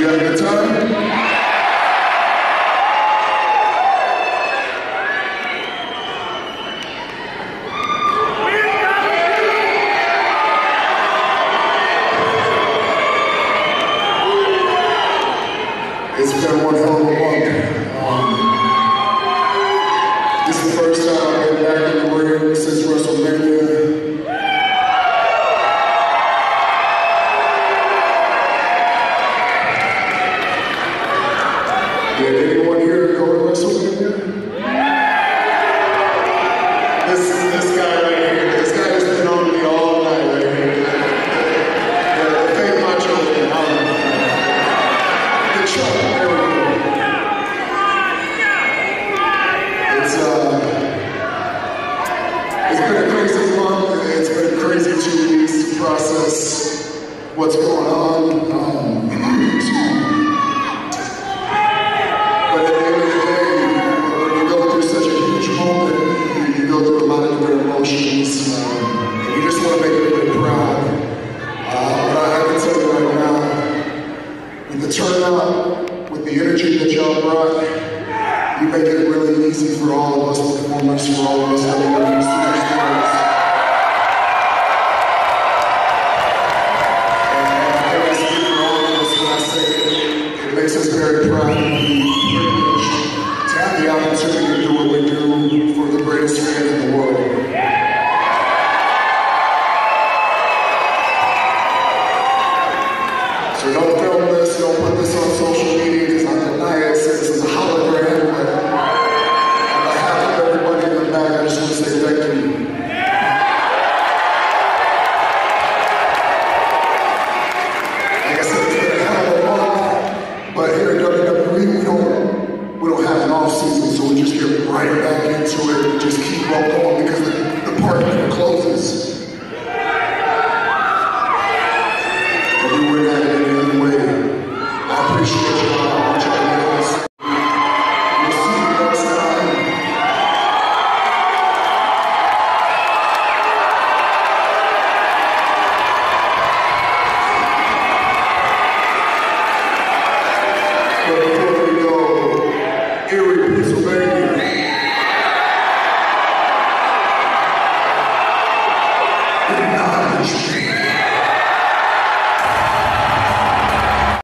you have a good time? It's been one hell of a month. Um, this is the first time I've been back in the ring since WrestleMania. Go to? This this guy right here, this guy has been on me all night right here. The, the fake macho man. The Chuck, there we go. It's uh, it's been a crazy month. It's been a crazy two weeks to process what's going on. The energy that y'all brought, you make it really easy for all of us performers, for all of us say it, it makes us very proud and privileged to have the opportunity to do what we do for the greatest man in the world. So don't film this, don't put this on social media because I deny it. This is a hologram. But on behalf of everybody in the back, I just want to say thank you. Like I said, it's of a month, but here at WWE, we don't, we don't have an off season, so we just get right back into it and just keep on going Obrigado,